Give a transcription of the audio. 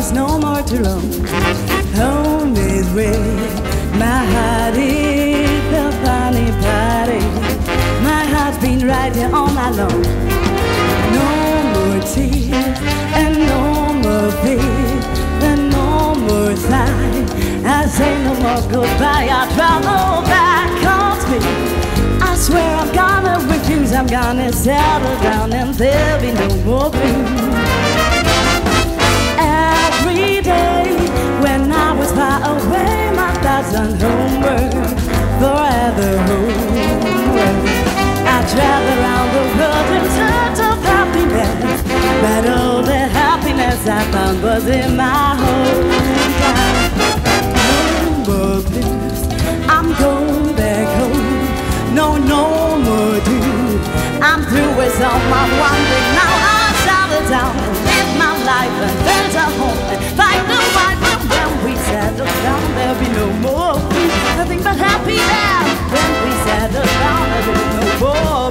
No more too long. Home is where my heart is. The funny party. My heart's been right here all night long. No more tears and no more fear and no more sighs. I say no more goodbye. I travel back on me. I swear I'm gonna refuse. I'm gonna settle down and there'll be no more blues. Found was in my hometown. No more blues, I'm going back home. No, no more dues. I'm through with all my wandering. Now I settle down and live my life and there's a home and find a wife. And when we settle down, there'll be no more blues. Nothing but happiness. When we settle down, there'll be no more